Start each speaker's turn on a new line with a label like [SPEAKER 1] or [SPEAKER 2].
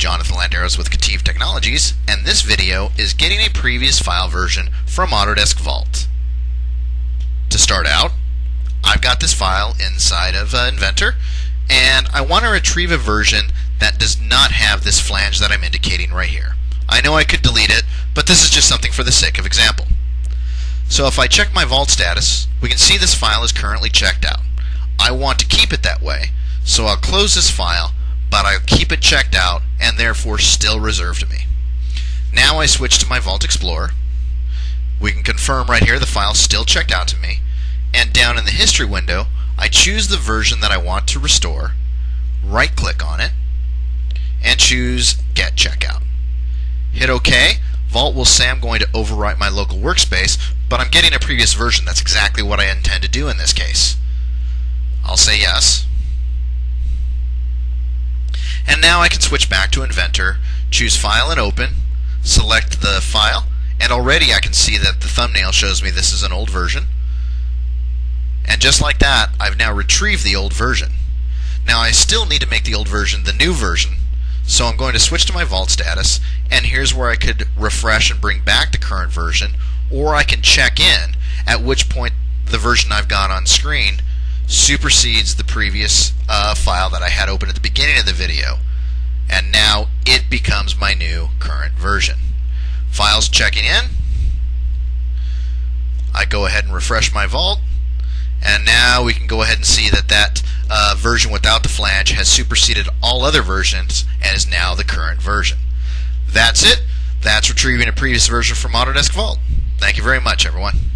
[SPEAKER 1] Jonathan Landeros with KETIV Technologies, and this video is getting a previous file version from Autodesk Vault. To start out, I've got this file inside of uh, Inventor, and I want to retrieve a version that does not have this flange that I'm indicating right here. I know I could delete it, but this is just something for the sake of example. So if I check my Vault status, we can see this file is currently checked out. I want to keep it that way, so I'll close this file, but I'll keep it checked out and therefore still reserved to me. Now I switch to my Vault Explorer. We can confirm right here the file still checked out to me, and down in the history window, I choose the version that I want to restore, right click on it, and choose Get Checkout. Hit OK, Vault will say I'm going to overwrite my local workspace, but I'm getting a previous version. That's exactly what I intend to do in this case. I'll say yes. And now I can switch back to Inventor, choose File and Open, select the file, and already I can see that the thumbnail shows me this is an old version. And just like that, I've now retrieved the old version. Now I still need to make the old version the new version, so I'm going to switch to my vault status, and here's where I could refresh and bring back the current version, or I can check in, at which point the version I've got on screen supersedes the previous uh, file that I had open at the beginning of the video. And now it my new current version. Files checking in. I go ahead and refresh my vault. And now we can go ahead and see that that uh, version without the flange has superseded all other versions and is now the current version. That's it. That's retrieving a previous version from Autodesk Vault. Thank you very much, everyone.